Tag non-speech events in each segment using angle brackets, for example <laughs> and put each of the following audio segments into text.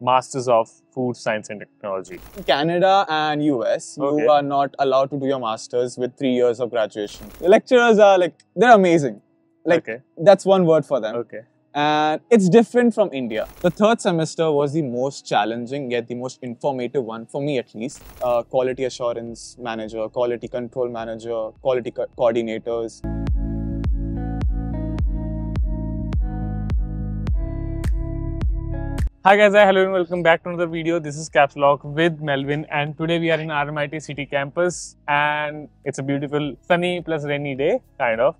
Masters of Food Science and Technology. Canada and US, Okay. you are not allowed to do your masters with three years of graduation. The lecturers are like they're amazing. Like okay. that's one word for them. Okay. And it's different from India. The third semester was the most challenging, yet the most informative one for me at least. Uh, quality assurance manager, quality control manager, quality co- coordinators. Hi guys, hi, hello and welcome back to another video. This is KapsLock with Melvin and today we are in RMIT City campus and it's a beautiful sunny plus rainy day, kind of.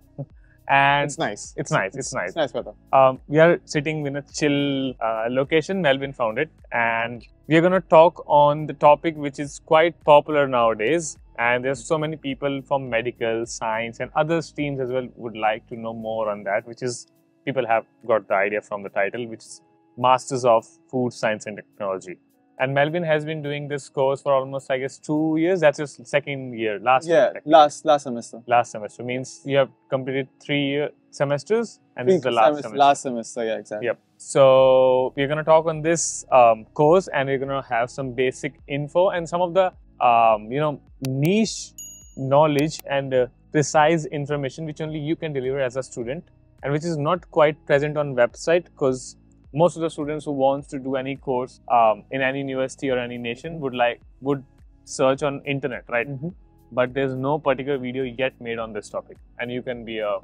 And It's nice. It's nice, it's nice. It's nice weather. um, we are sitting in a chill uh, location melvin found it and we are going to talk on the topic which is quite popular nowadays and there's so many people from medical science and other streams as well would like to know more on that which is people have got the idea from the title which is masters of food science and technology and melvin has been doing this course for almost i guess two years that's his second year last year, Yeah, technically. last last semester. last semester means you have completed three year semesters and this is the last semes- semester Last semester, yeah, exactly. Yep. So we're gonna talk on this um, course, and we're gonna have some basic info and some of the um, you know niche knowledge and uh, precise information which only you can deliver as a student, and which is not quite present on website because most of the students who wants to do any course um, in any university or any nation would like would search on internet, right? Mhm. But there's no particular video yet made on this topic, and you can be a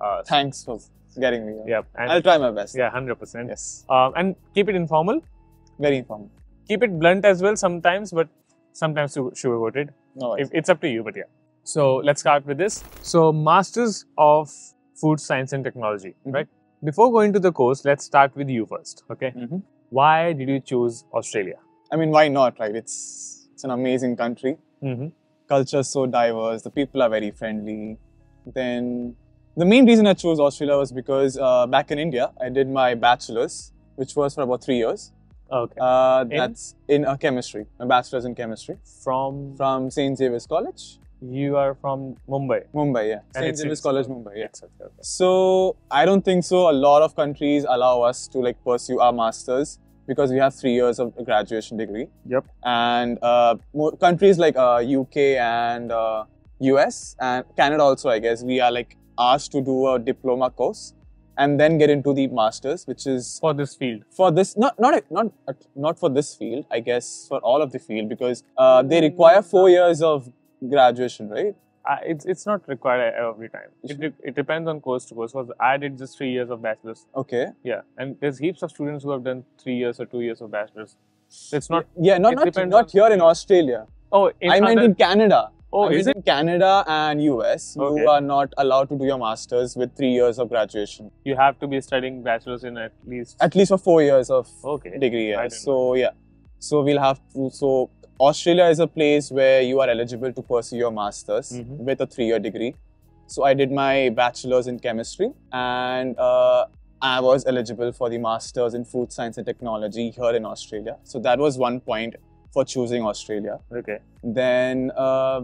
uh, Thanks for getting me. yeah, and I'll try my best. yeah, hundred percent. Yes. Um, and keep it informal. Very informal. Keep it blunt as well sometimes, but sometimes su- sugar-coated. No. If it's up to you, but yeah. So let's start with this. So Masters of Food Science and Technology, Mhm. right? Before going to the course, let's start with you first. Okay. Mhm. Why did you choose Australia? I mean, why not, right? It's it's an amazing country. Mm-hmm. Culture so diverse. The people are very friendly. Then the main reason I chose Australia was because uh, back in India, I did my bachelor's, which was for about three years. Okay. Uh, In? that's in uh, chemistry, my bachelor's in chemistry from from St. Xavier's College, you are from Mumbai. Mumbai. Yeah, St. it's- Xavier's it's- College, Mumbai. Yeah. Yes, okay, okay. So I don't think so. A lot of countries allow us to like pursue our masters because we have three years of a graduation degree. Yep. And uh, countries like uh, UK and uh, US and Canada also, I guess, we are like asked to do a diploma course and then get into the masters, which is For this field. for this not not not not for this field, I guess, for all of the field because uh, they require four years of graduation, right? Uh, it's it's not required every time. It, de- it depends on course to course. 'cause I did just three years of bachelor's Okay. Yeah, and there's heaps of students who have done three years or two years of bachelor's. It's not. Yeah, not not, not here in Australia. Oh, in I meant in Canada. Oh, I is it in Canada and US, Okay. you are not allowed to do your masters with three years of graduation. you have to be studying bachelor's in at least. At least for four years of okay. degree. Yeah. So yeah. So we'll have to. So Australia is a place where you are eligible to pursue your masters Mhm. with a three-year degree. So I did my bachelor's in chemistry, and uh, I was eligible for the masters in food science and technology here in Australia. So that was one point for choosing Australia. Okay. Then uh,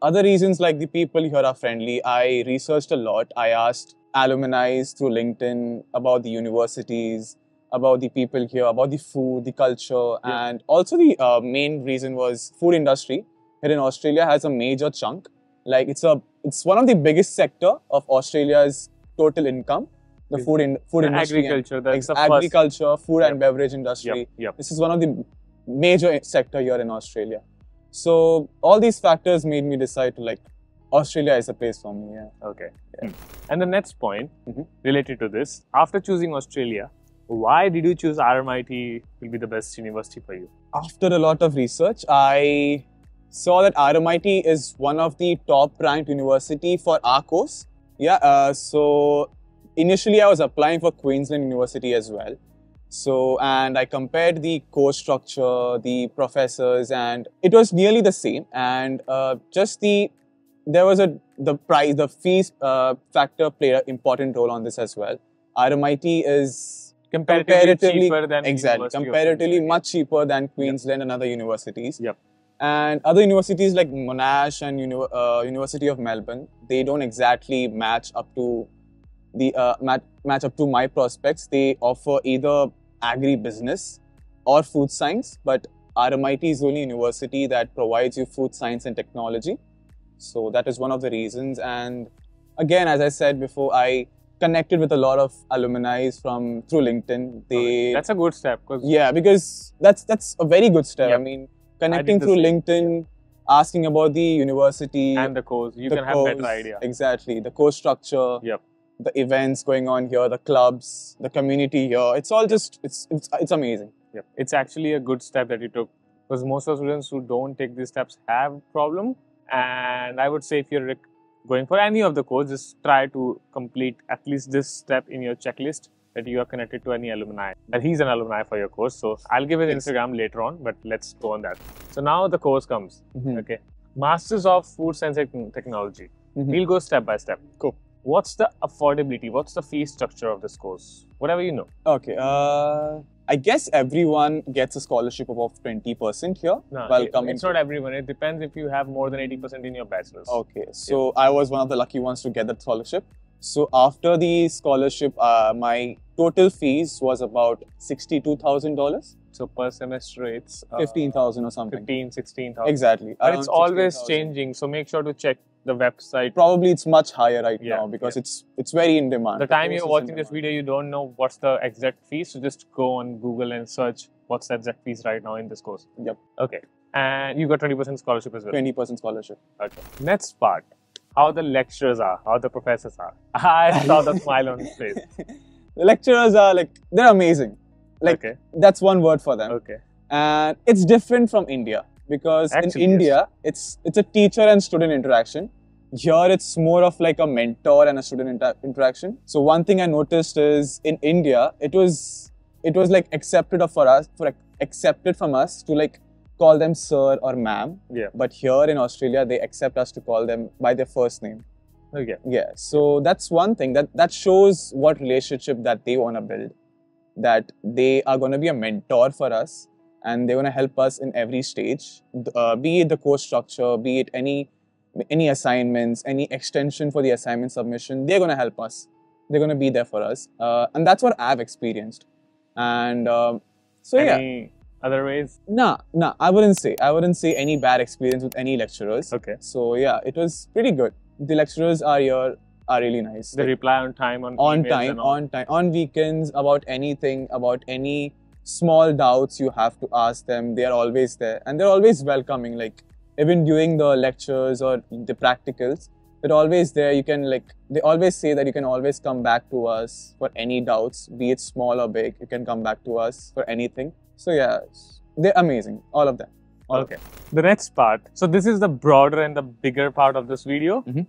other reasons like the people here are friendly. I researched a lot. I asked alumni through LinkedIn about the universities, about the people here, about the food, the culture, Yeah. and also the uh, main reason was food industry here in Australia has a major chunk. Like it's a it's one of the biggest sector of Australia's total income. The food in food The industry, and- agriculture. That's the first. agriculture, food and beverage industry. Yep. Yep. This is one of the major sector here in Australia. So all these factors made me decide to like Australia is a place for me. Yeah. Okay. Hmm. And the next point Mhm. related to this: after choosing Australia, why did you choose RMIT? Will be the best university for you. After a lot of research, I saw that RMIT is one of the top ranked university for our course. Yeah. Uh, so initially I was applying for Queensland University as well. So, and I compared the course structure, the professors, and it was nearly the same. And uh, just the there was a the price, the fees uh, factor played an important role on this as well. RMIT is Comparatively, Comparatively- cheaper than exactly comparatively much cheaper than Queensland and other universities. Yep. And other universities like Monash and Uni- uh, University of Melbourne, they don't exactly match up to the uh, match, match up to my prospects. They offer either agri-business or food science, but RMIT is the only university that provides you food science and technology. So that is one of the reasons. And again, as I said before, I connected with a lot of alumni from through LinkedIn. They That's a good step because yeah, because that's that's a very good step. I mean, connecting the through. LinkedIn, asking about the university and the course, you the can have course, better idea. Exactly, the course structure. Yep. The events going on here, the clubs, the community here. It's all just it's it's it's amazing. Yep. It's actually a good step that you took because most of the students who don't take these steps have problem. And I would say if you're going for any of the course, just try to complete at least this step in your checklist that you are connected to any alumni. That he's an alumni for your course. So I'll give his. Instagram later on, but let's go on that. So now the course comes. Mhm. Okay. Masters of Food Science and Technology. Mhm. We'll go step by step. Cool. What's the affordability? What's the fee structure of this course? Whatever you know. Okay. Uh, I guess everyone gets a scholarship of twenty percent here. No, while coming it's not everyone. It depends if you have more than 80% in your bachelor's. Okay, so I was one of the lucky ones to get that scholarship. So after the scholarship, uh, my total fees was about sixty-two thousand dollars, So per semester it's uh, fifteen thousand or something. 15, 16,000. Exactly. But it's always 16,000. changing. So make sure to check the website. Probably it's much higher right Yeah, now because it's it's very in demand. The time course you're watching this video, you don't know what's the exact fees. So just go on Google and search what's the exact fees right now in this course. Yep. Okay. And you got 20% scholarship as well. Twenty percent scholarship. Okay. Next part. How the lecturers are, how the professors are. <laughs> I saw the smile on his face. <laughs> The lecturers are like they're amazing. Like okay. that's one word for them. Okay. and it's different from India because Actually, in yes. India it's it's a teacher and student interaction. Here it's more of like a mentor and a student inter- interaction. So one thing I noticed is in India it was it was like accepted of for us for accepted from us to like call them sir or ma'am. Yeah. But here in Australia they accept us to call them by their first name. Okay. Yeah, so that's one thing that that shows what relationship that they want to build. That they are going to be a mentor for us, and they're going to help us in every stage, uh, be it the course structure, be it any any assignments, any extension for the assignment submission. They're going to help us. They're going to be there for us, uh, and that's what I've experienced. And um, so yeah, Any other ways? nah, nah, I wouldn't say I wouldn't say any bad experience with any lecturers. Okay. So yeah, it was pretty good. The lecturers are here are really nice. They Like, reply on time on on time, on time, on weekends about anything, about any small doubts you have to ask them. They are always there and they're always welcoming. Like even during the lectures or the practicals, they're always there. You can like they always say that you can always come back to us for any doubts, be it small or big. You can come back to us for anything. So yeah, they're amazing, all of them. All of Okay. The next part. So this is the broader and the bigger part of this video. Mm-hmm.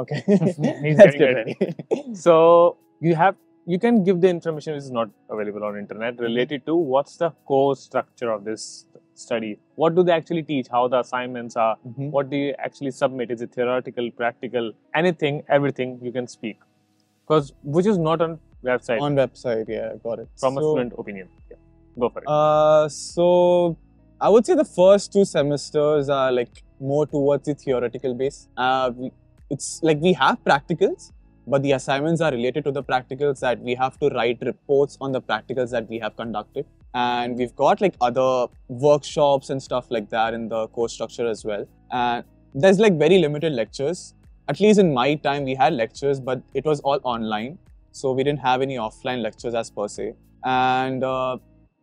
Okay. <laughs> He's Let's getting get ready. ready. So you have you can give the information which is not available on internet related to what's the core structure of this study. What do they actually teach? How the assignments are? Mhm. What do you actually submit? Is it theoretical, practical? Anything, everything you can speak. Because which is not on website On website, yeah, got it. from a student opinion. Yeah. Go for it. Uh, so I would say the first two semesters are like more towards the theoretical base. Uh, it's like we have practicals, but the assignments are related to the practicals that we have to write reports on the practicals that we have conducted. And we've got like other workshops and stuff like that in the course structure as well. And there's like very limited lectures. At least in my time, we had lectures, but it was all online. So we didn't have any offline lectures as per se. And uh,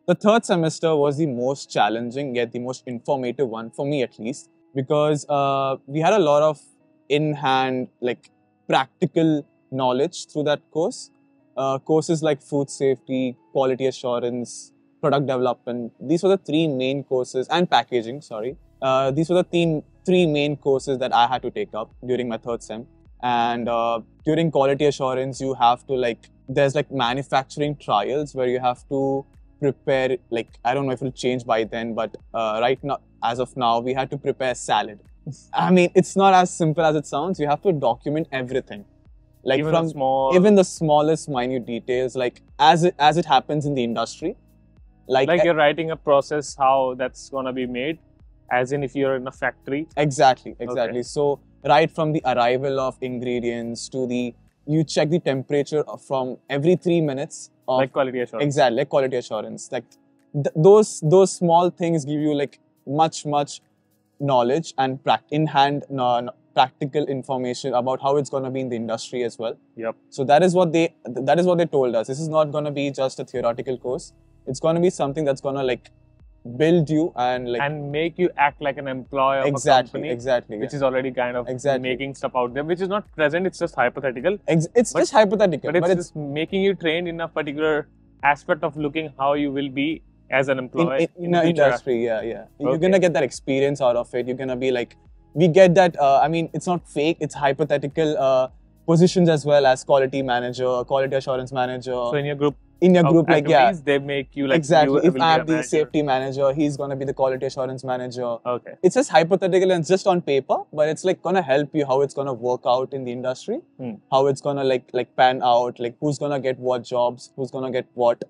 the third semester was the most challenging, yet the most informative one for me at least, because uh, we had a lot of in-hand, like practical knowledge through that course. Uh, courses like food safety, quality assurance, product development. These were the three main courses, and packaging. Sorry, uh, these were the three three main courses that I had to take up during my third sem. And uh, during quality assurance, you have to like there's like manufacturing trials where you have to prepare like I don't know if it'll change by then, but uh, right now, as of now, we had to prepare salad. I mean, it's not as simple as it sounds. You have to document everything, like even from the small, even the smallest minute details, like as it as it happens in the industry. Like, like e- you're writing a process how that's gonna be made, as in if you're in a factory. exactly, exactly. So right from the arrival of ingredients to the you check the temperature from every three minutes of like quality assurance. Exactly, like quality assurance. Like th- those those small things give you like much much knowledge and in hand practical information about how it's going to be in the industry as well. Yep. So that is what they th- that is what they told us. This is not going to be just a theoretical course. It's going to be something that's going to like build you and like and make you act like an a exactly company, exactly which yeah. is already kind of Exactly. making stuff out there, which is not present. It's just hypothetical, Ex- it's but- just hypothetical, but it's, but it's making you trained in a particular aspect of looking how you will be as an in, employee in, in the an industry yeah yeah. You're gonna get that experience out of it. You're gonna be like we get that uh, i mean it's not fake. It's hypothetical uh, positions as well as quality manager quality assurance manager. So in your group, in your group like yeah. they make you like exactly. if i'm the safety manager he's gonna be the quality assurance manager. Okay. it's just hypothetical and just on paper but it's like gonna help you how it's gonna work out in the industry Hmm. how it's gonna like like pan out like who's gonna get what jobs who's gonna get what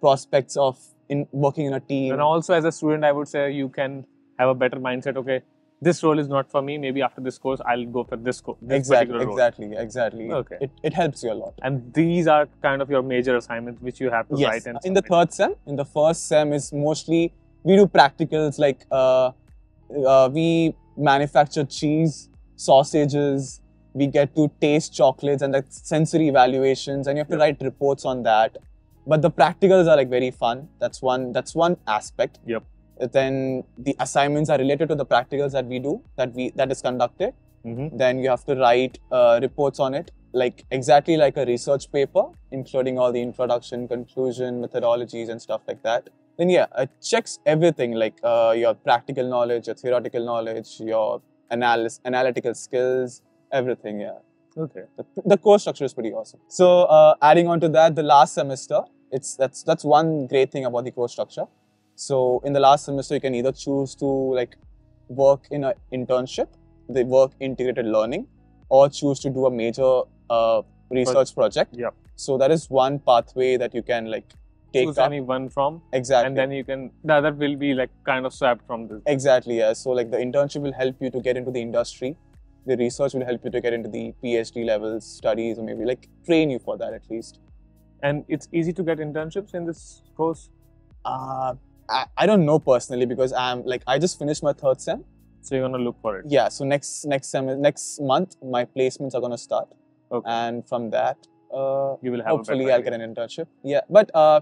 prospects of in working in a team And also, as a student, I would say you can have a better mindset. Okay, this role is not for me. Maybe after this course, I'll go for this, course. this exactly role. exactly exactly Okay. it, it helps you a lot And these are kind of your major assignments which you have to yes write and in the third sem in the first sem is mostly we do practicals like uh, uh, we manufacture cheese sausages we get to taste chocolates and like sensory evaluations and you have to Yep. write reports on that but the practicals are like very fun that's one that's one aspect Yep. then the assignments are related to the practicals that we do that we that is conducted Mhm. then you have to write uh, reports on it like exactly like a research paper including all the introduction conclusion methodologies and stuff like that then yeah it checks everything like uh, your practical knowledge your theoretical knowledge your analysis analytical skills everything yeah Okay. the, the course structure is pretty awesome so uh, adding on to that the last semester it's that's that's one great thing about the course structure so in the last semester you can either choose to like work in an internship the work integrated learning or choose to do a major uh, research project Yep. so that is one pathway that you can like take Choose up any one from, exactly and then you can. The other will be like kind of swapped from this. Exactly, yeah. So like the internship will help you to get into the industry. The research will help you to get into the PhD levels studies or maybe like train you for that at least. And it's easy to get internships in this course. Uh, I, I don't know personally because I'm like I just finished my third sem. So you're gonna look for it. Yeah, so next next sem next month my placements are gonna start, Okay. and from that, uh, You will have hopefully I'll get an internship. Yeah, but uh,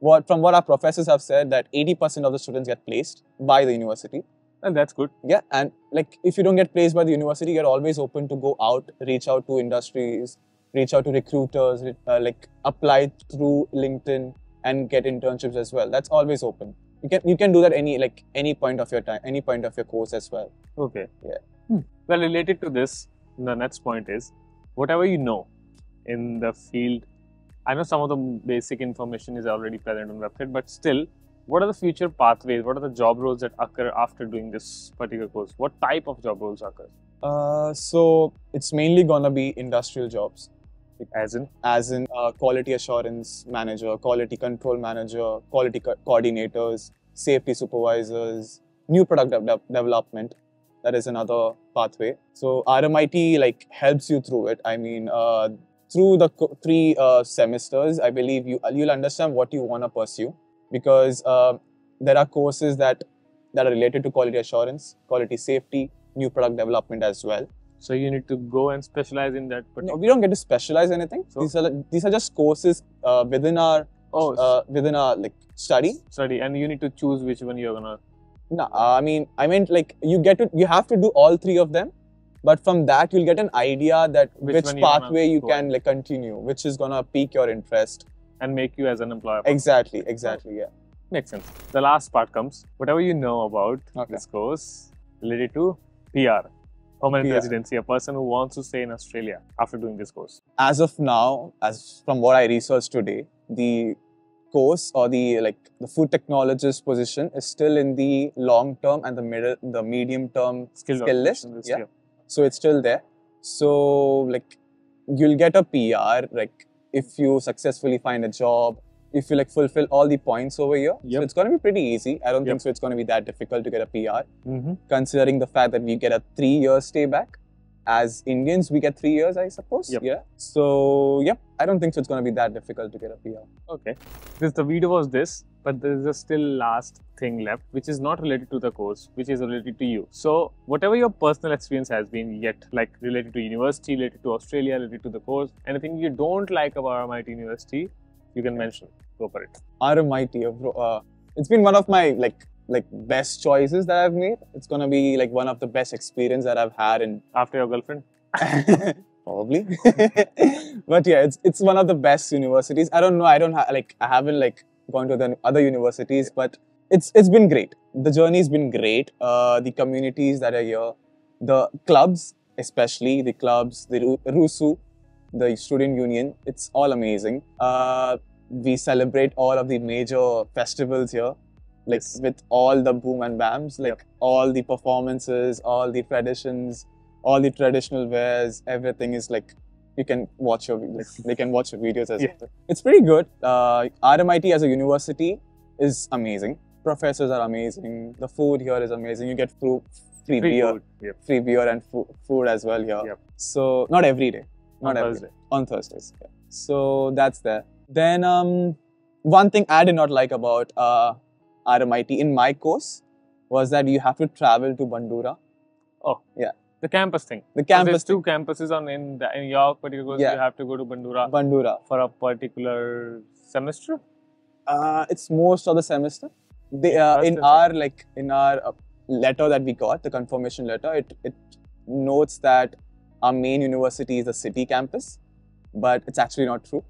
what from what our professors have said that 80% of the students get placed by the university. And that's good. Yeah, and like if you don't get placed by the university, you're always open to go out, reach out to industries, reach out to recruiters, uh, like apply through LinkedIn and get internships as well. That's always open. You can you can do that any like any point of your time, any point of your course as well. Okay. Yeah. Hmm. Well, related to this, the next point is whatever you know in the field. I know some of the basic information is already present on website, but still, what are the future pathways? What are the job roles that occur after doing this particular course? What type of job roles occur? Uh, so it's mainly gonna be industrial jobs, As in, as in uh, quality assurance manager, quality control manager, quality co- coordinators, safety supervisors, new product de- de- development. That is another pathway. So RMIT like helps you through it. I mean, uh, through the three uh, semesters, I believe you you'll understand what you want to pursue because uh, there are courses that that are related to quality assurance, quality safety, new product development as well. So you need to go and specialize in that No, particular. we don't get to specialize anything. So- these are like- these are just courses uh, within our oh, uh, within our like study. study, and you need to choose which one you're gonna. No, uh, I mean I meant like you get to you have to do all three of them, but from that you'll get an idea that Which which, one you wanna pathway you can like continue, which is gonna pique your interest. And make you as an employer. Exactly, exactly, yeah. Makes sense. The last part comes whatever you know about Okay. this course related to PR, permanent PR. residency, a person who wants to stay in Australia after doing this course. As of now, as from what I researched today, the course or the like the food technologist position is still in the long term and the middle the medium term Skill, Skill list, list, yeah. so it's still there so like you'll get a pr like if you successfully find a job if you like fulfill all the points over here Yep. so it's going to be pretty easy i don't Yep. think so it's going to be that difficult to get a pr Mm-hmm. considering the fact that we get a three year stay back as indians we get three years i suppose Yep. yeah so yep I don't think so. It's going to be that difficult to get a PR. Okay. This the video was this, but there is a still last thing left, which is not related to the course, which is related to you. So whatever your personal experience has been yet, like related to university, related to Australia, related to the course, anything you don't like about RMIT University, you can mention. Go for it. RMIT, uh, bro, uh, it's been one of my like like best choices that I've made. It's gonna be like one of the best experience that I've had in <laughs> After your girlfriend. <laughs> probably <laughs> but yeah it's it's one of the best universities i don't know i don't ha- like i haven't like gone to the other universities but it's it's been great the journey's been great uh, the communities that are here the clubs especially the clubs the Ru- RUSU the student union it's all amazing uh, we celebrate all of the major festivals here like Yes. with all the boom and bams like all the performances all the traditions all the traditional wares, everything is like you can watch your like, <laughs> they can watch your videos as Yeah. well. It's pretty good. Uh, RMIT as a university is amazing. Professors are amazing. The food here is amazing. You get free, free, Free beer. Yep. free beer and fo- food as well here. Yep. So not every day, not On every Thursday. on Thursdays. Yeah. So that's there. Then um, one thing I did not like about uh, RMIT in my course was that you have to travel to Bundoora. Oh. Yeah. The campus thing. The campus There's two campuses on in the, in York particular course. Yeah. You have to go to Bundoora Bundoora. for a particular semester. Uh, it's most of the semester. They, uh, in our like in our uh, letter that we got, the confirmation letter, it it notes that our main university is the city campus, but it's actually not true.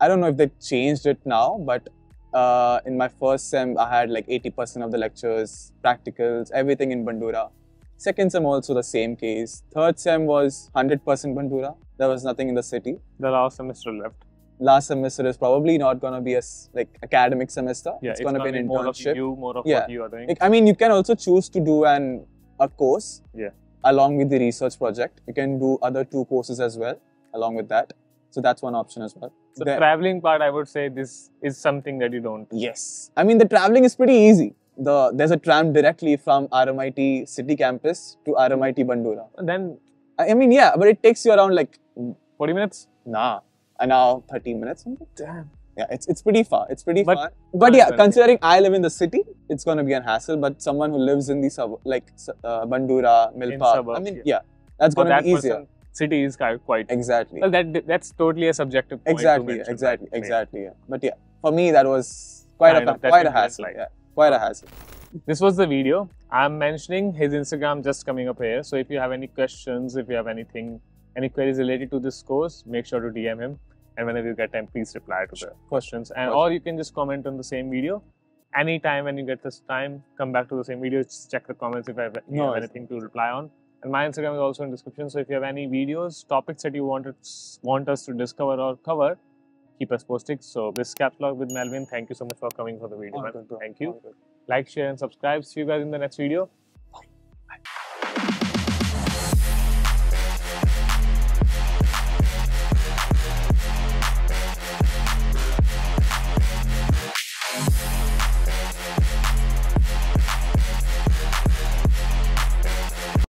I don't know if they changed it now, but uh, in my first sem, I had like 80% of the lectures, practicals, everything in Bundoora. Second sem also the same case. Third sem was 100% Bundoora. There was nothing in the city The last semester left. last semester is probably not going to be a like academic semester. Yeah, it's, going to be an more of internship. you, more of Yeah. what you are doing. Like, I mean, you can also choose to do an a course. Yeah. Along with the research project, you can do other two courses as well. Along with that, so that's one option as well. So Then- traveling part, I would say this is something that you don't. yes, I mean the traveling is pretty easy. The there's a tram directly from RMIT city campus to RMIT Bundoora. And then I I mean, yeah, but it takes you around like 40 minutes. nah, an hour, 30 minutes. something. Damn. Yeah, it's it's pretty far. It's pretty But- far. But yeah, considering I live in the city, it's gonna be a hassle. But someone who lives in the sub, like uh, Bundoora, Milpa, I mean, yeah. yeah, that's For gonna that be easier. city is quite. Exactly. well, that that's totally a subjective point. Exactly. Exactly. right? Exactly. Yeah. But yeah, for me that was quite Kind a quite a hassle. like. Yeah, quite a hassle. This was the video. I'm mentioning his Instagram just coming up here. So if you have any questions, if you have anything, any queries related to this course, make sure to DM him. And whenever you get time, please reply to the questions. And or you can just comment on the same video. Anytime when you get this time, come back to the same video. Just check the comments if I have, you No have anything to reply on. And my Instagram is also in description. So if you have any videos, topics that you want, want us to discover or cover, keep us posted. So this is KapsLock with Melvin. Thank you so much for coming for the video. All man. good, bro. Thank you like, share, and subscribe. See you guys in the next video.